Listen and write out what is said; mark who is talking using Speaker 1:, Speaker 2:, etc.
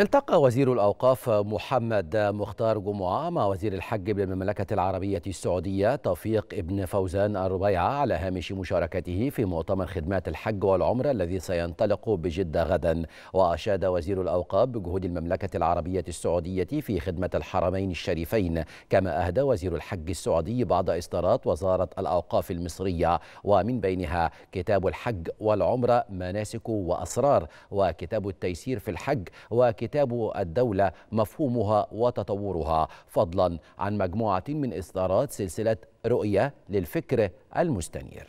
Speaker 1: التقى وزير الأوقاف محمد مختار جمعة مع وزير الحج بالمملكة العربية السعودية توفيق ابن فوزان الربيعة على هامش مشاركته في مؤتمر خدمات الحج والعمرة الذي سينطلق بجدة غدا. وأشاد وزير الأوقاف بجهود المملكة العربية السعودية في خدمة الحرمين الشريفين. كما أهدى وزير الحج السعودي بعض إصدارات وزارة الأوقاف المصرية. ومن بينها كتاب الحج والعمرة مناسك وأسرار. وكتاب التيسير في الحج وكتاب كتاب الدولة مفهومها وتطورها. فضلا عن مجموعة من إصدارات سلسلة رؤية للفكر المستنير.